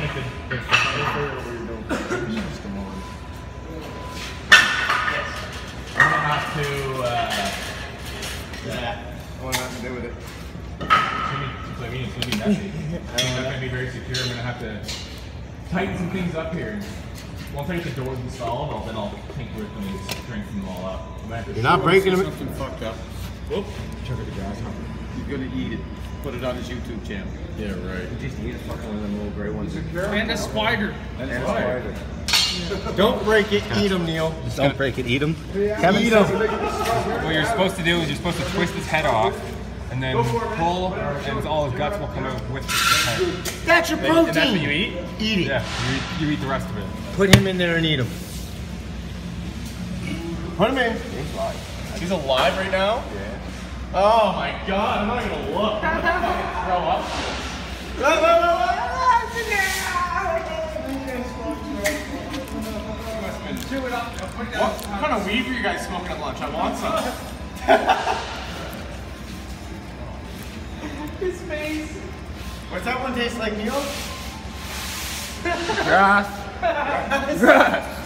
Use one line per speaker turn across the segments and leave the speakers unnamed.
make the, the, the I'm gonna have to. Uh, yeah.
I want nothing to do with it.
It's gonna be, I mean, it's gonna be messy. It's gonna be very secure. I'm gonna have to tighten some things up here. Once I get the doors installed, I'll, then I'll tinker with them and strengthen them all up. I'm gonna have to-
You're not breaking them.
Something fucked up.
Whoop.
He's gonna eat it. Put it on his YouTube channel.
Yeah, right.
Just eat a fucking one of them little gray ones.
And a spider.
And a spider.
Don't break it. Eat them, Neil.
Don't break it, eat them. Kevin
Eat
says-
them.
What you're supposed to do is you're supposed to twist his head off, and then pull, and all his guts will come out with his head.
That's your
And that's what you eat?
Eat it.
Yeah, you eat, you eat the rest of it.
Put him in there and eat him. Put him in.
He's alive He's alive right now? Yeah. Oh my god, I'm not gonna look. I'm gonna throw up. What kind of weed were you guys smoking at lunch? I want some. His face.
What's that one taste like, Neil? Grass. Grass.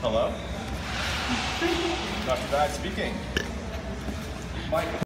Hello? Dr. too bad speaking. Mike.